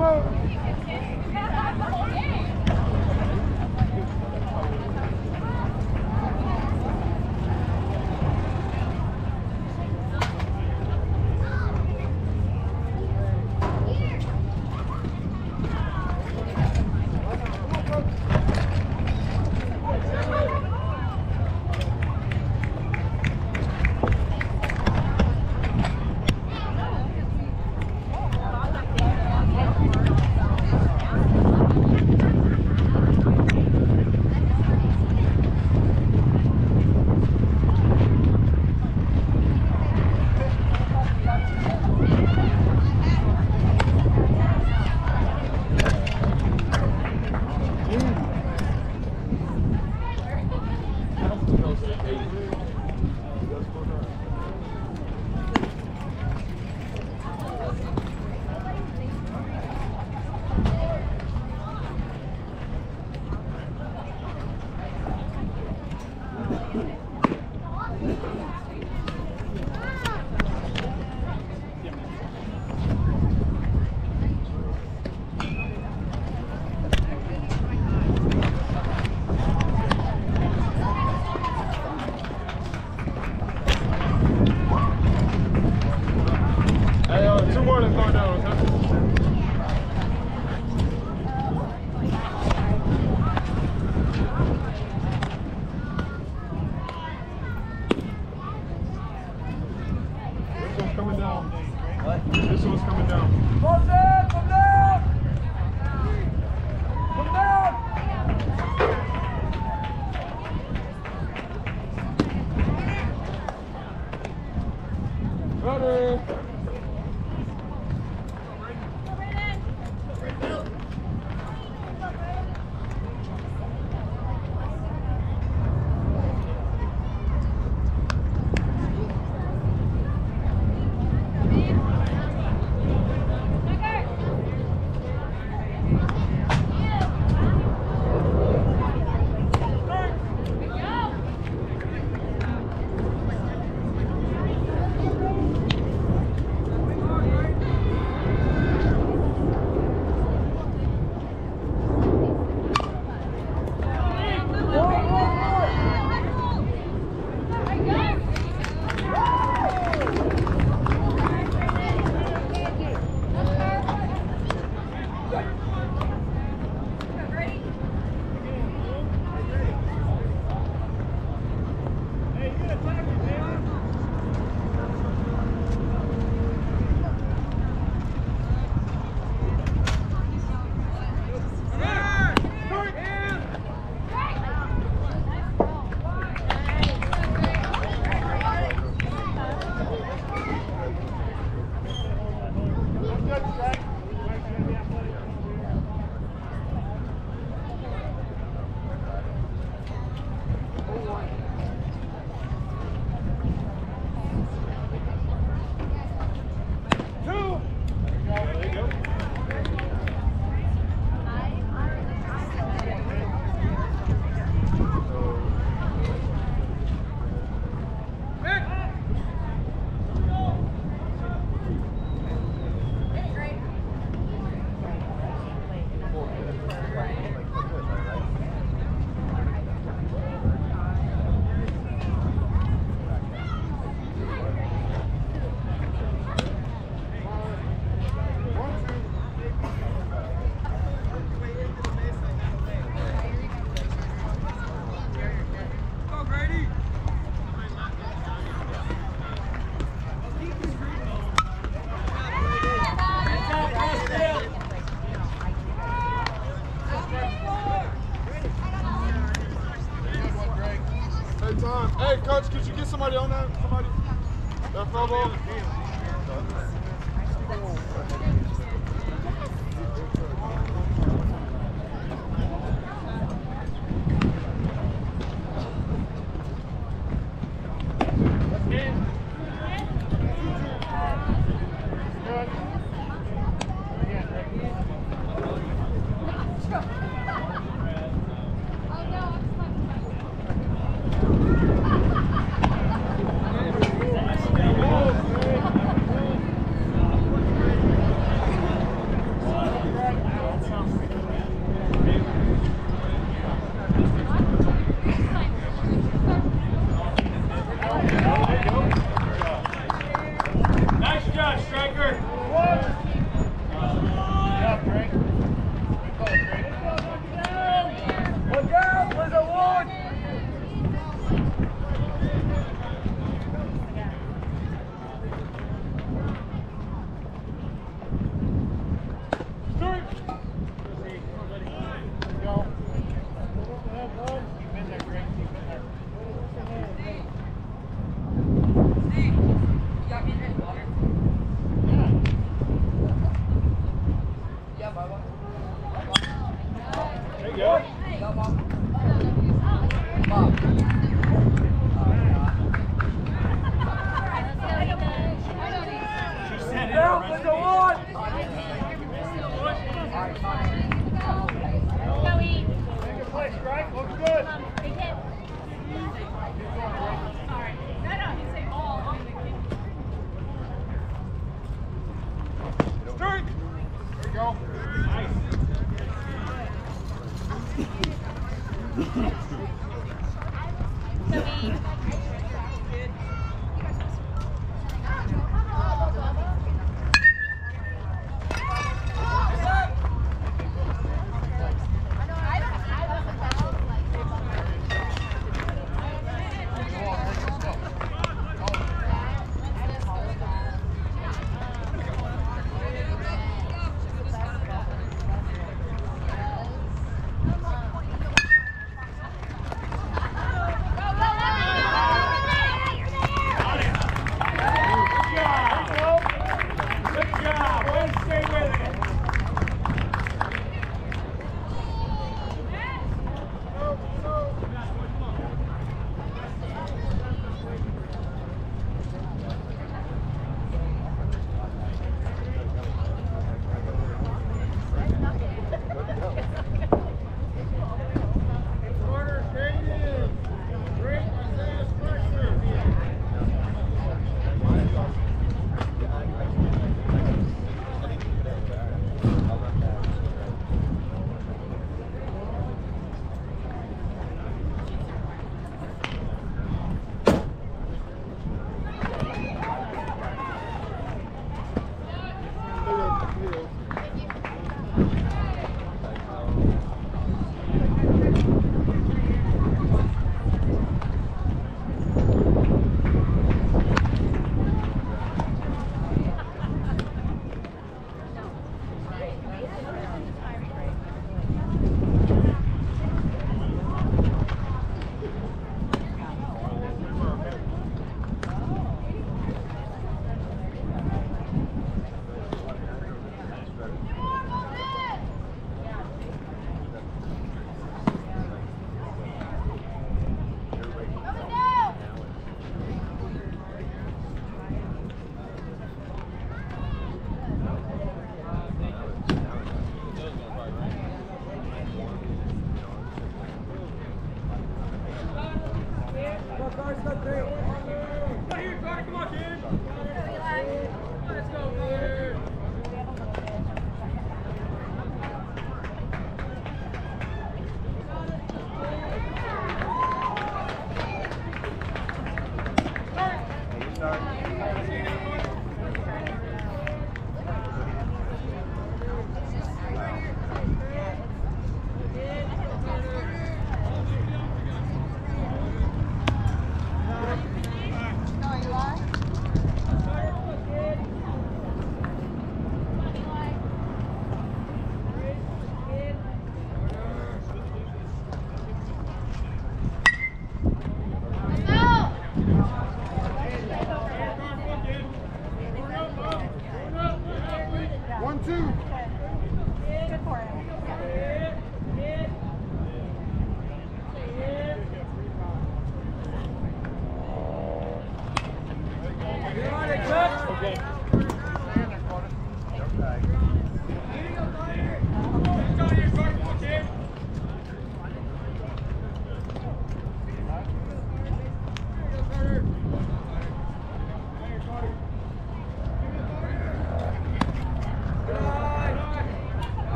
Come on.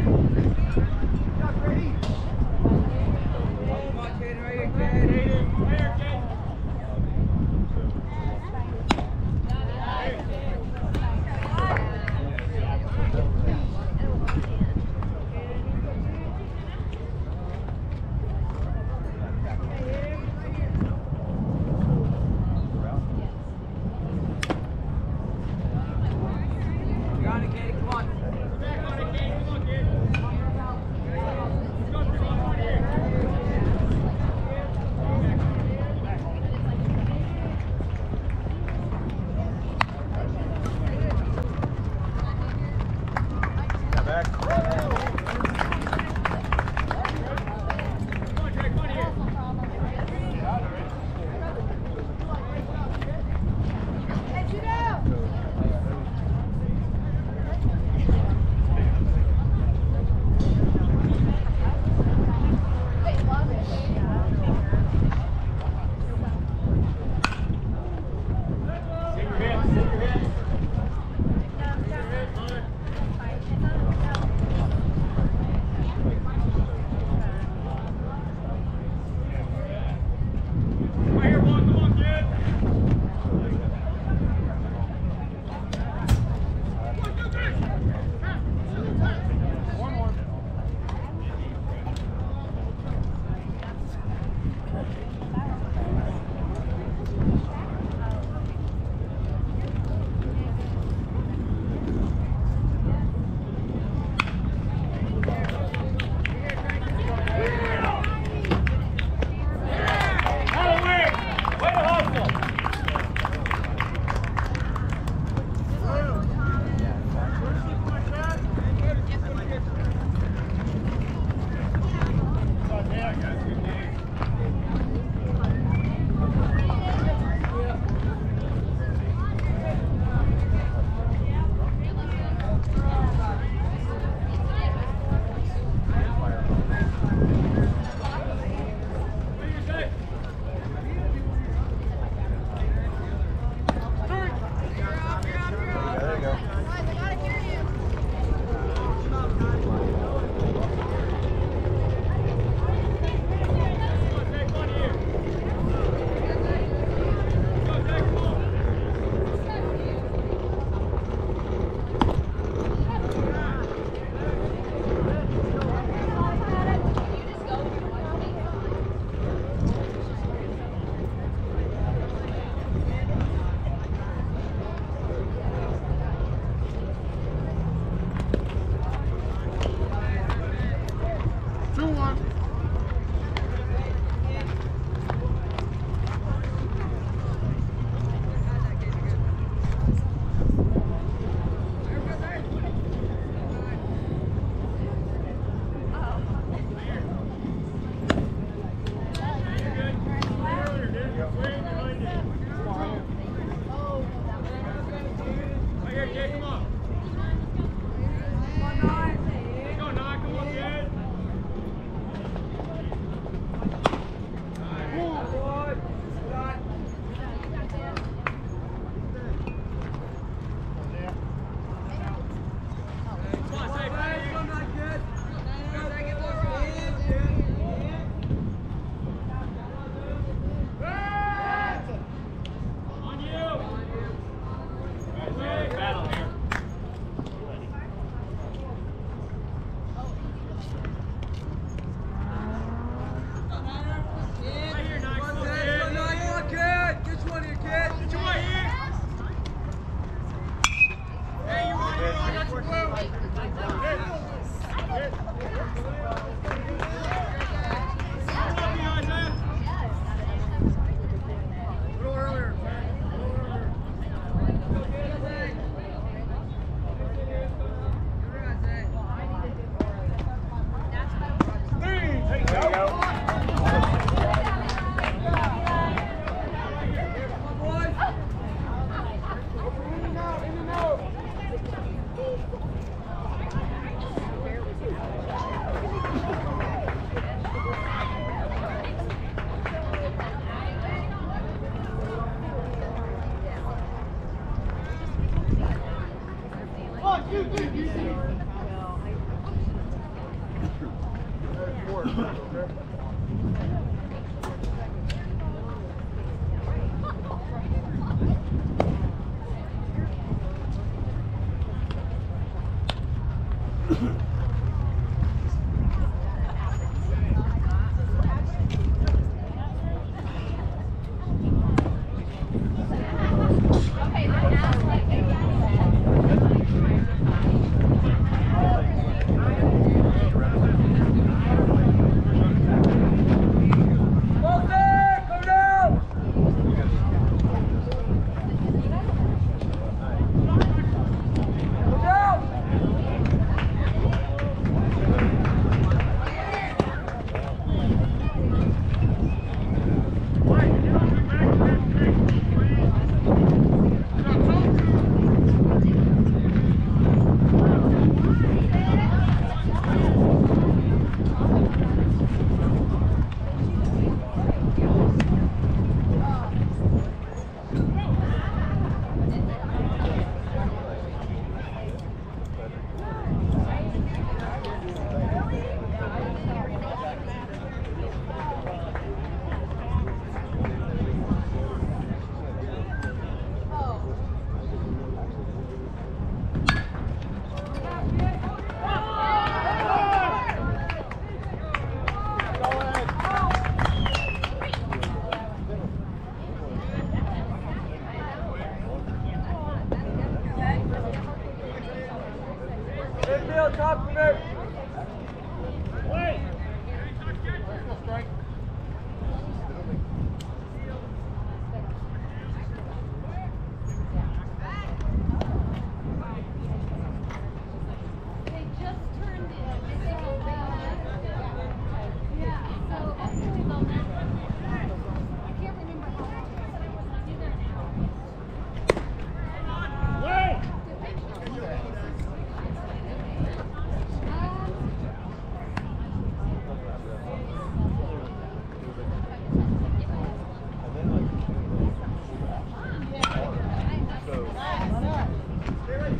Clear.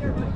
Hey,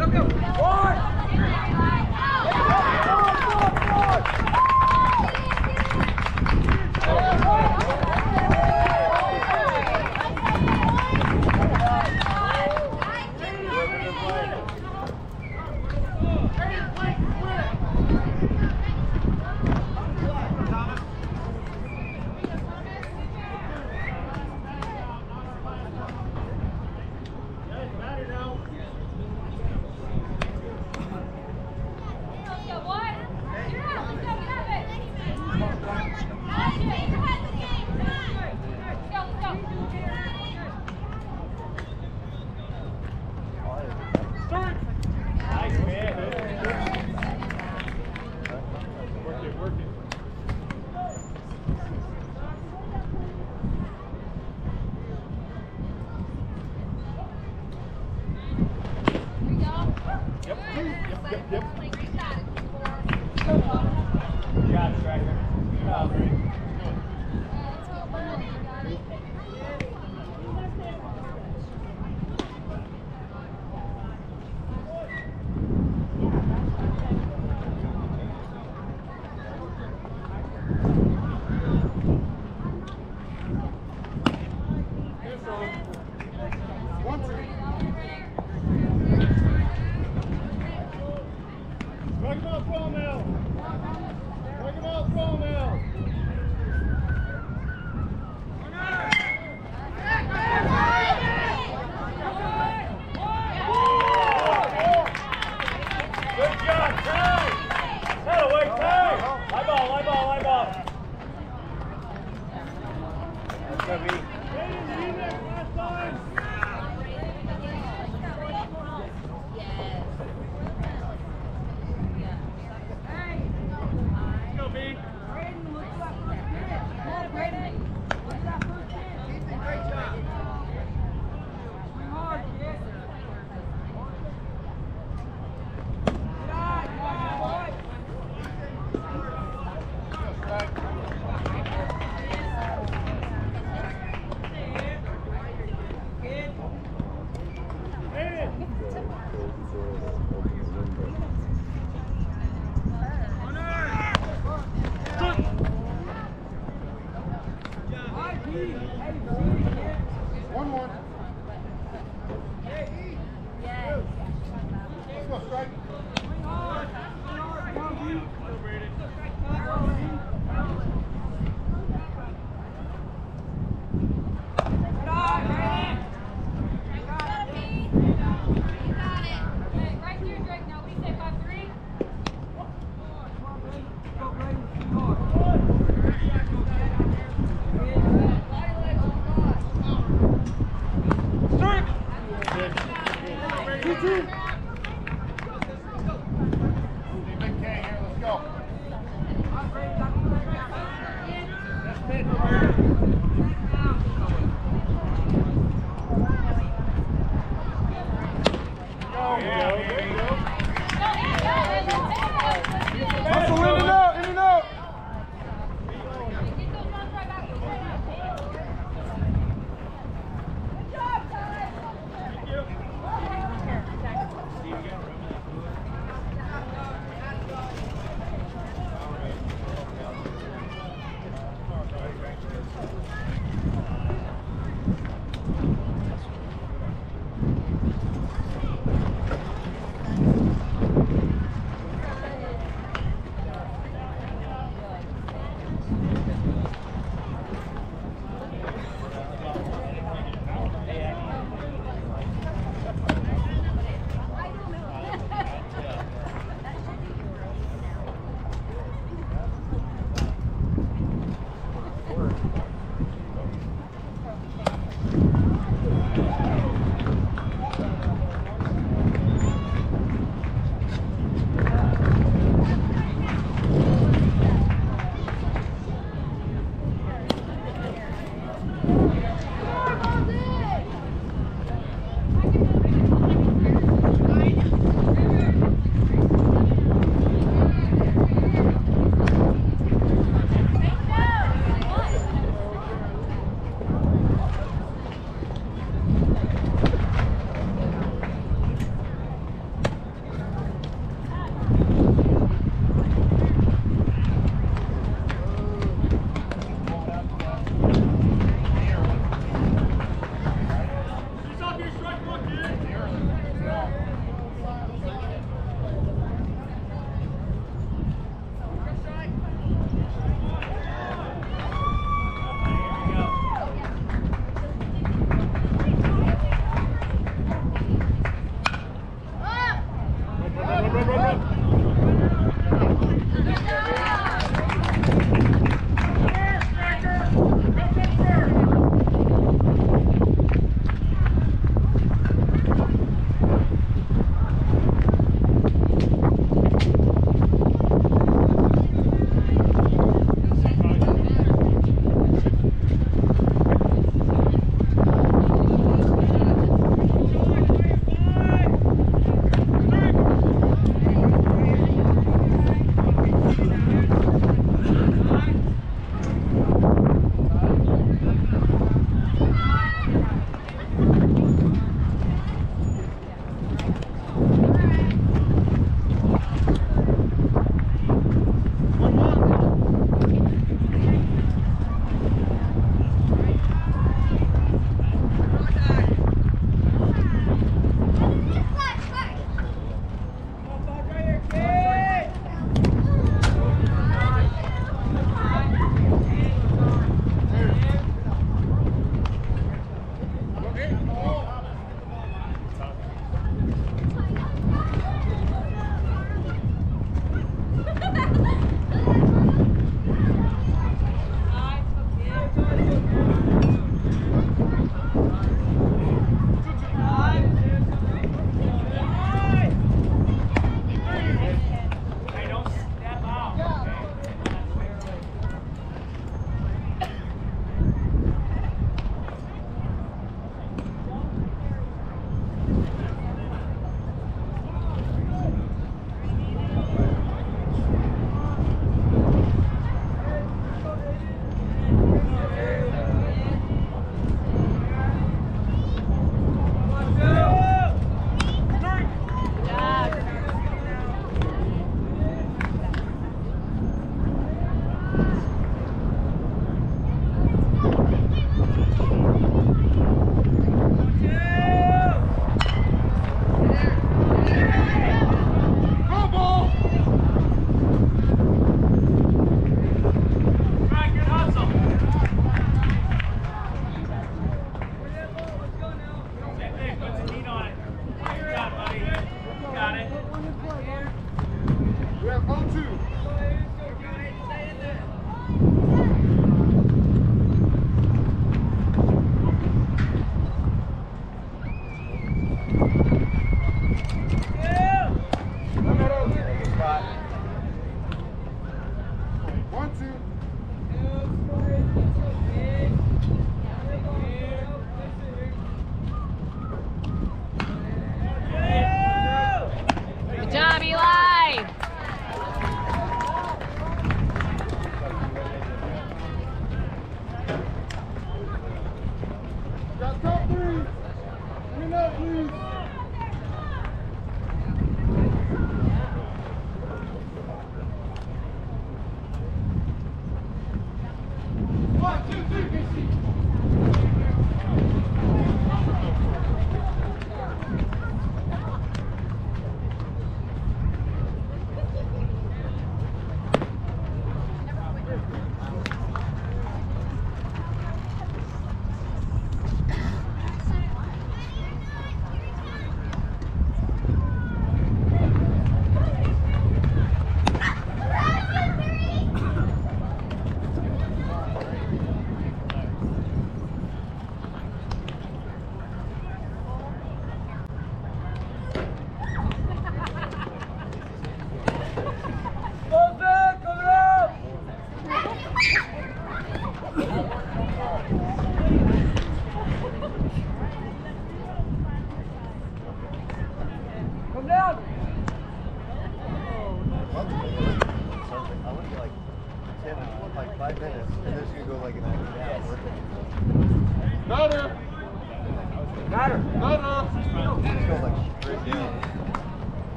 Let's go,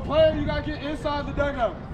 player, you gotta get inside the dugout.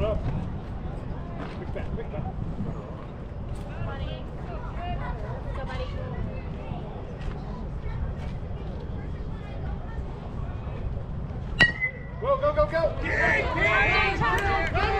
it up. Big back, big back. Somebody. Somebody. Go, go, go, go! Yeah, yeah, yeah.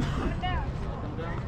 Come down. Hey.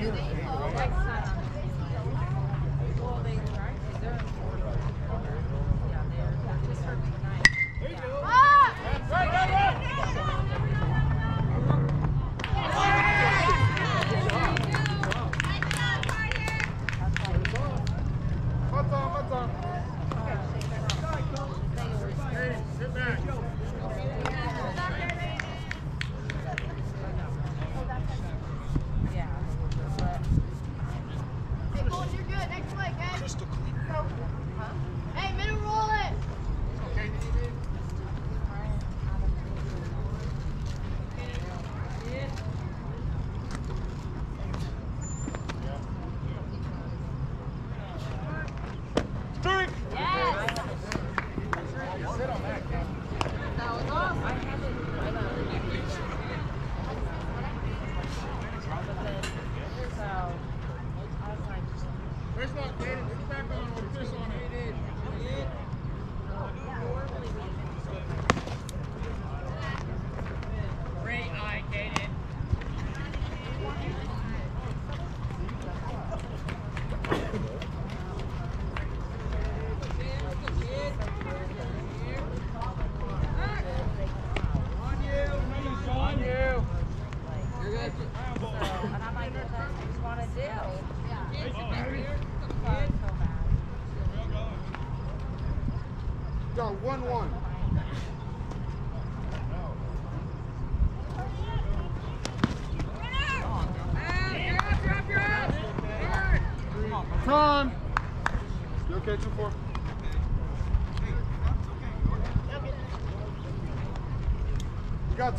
My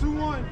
two one.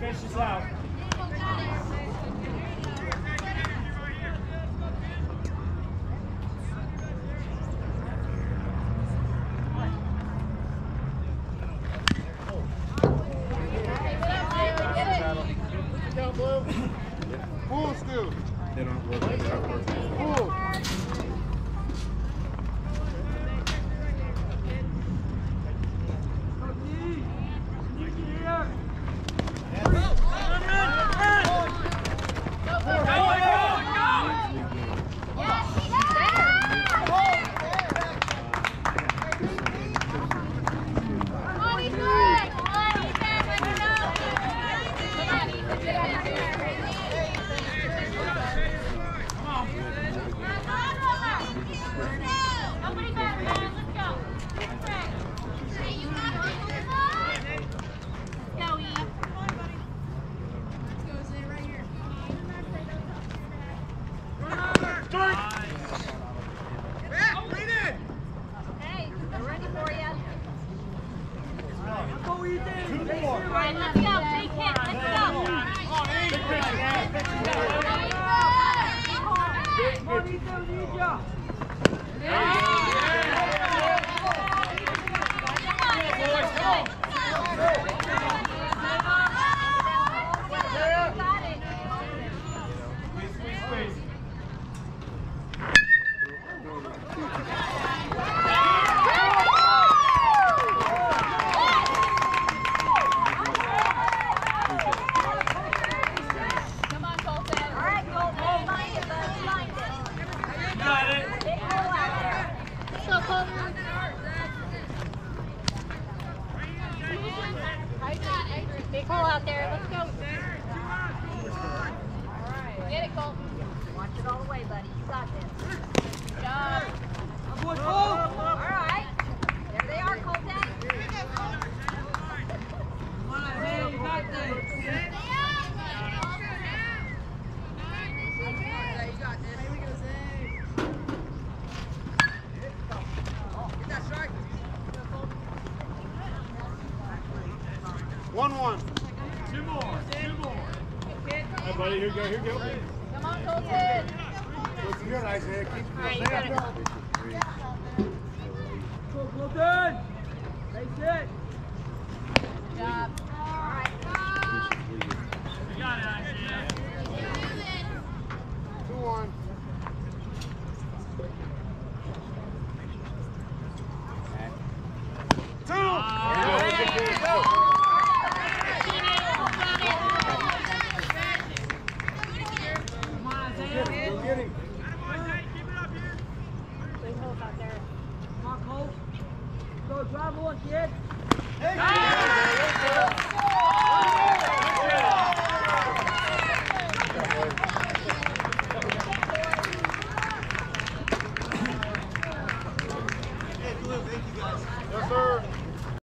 Let's out.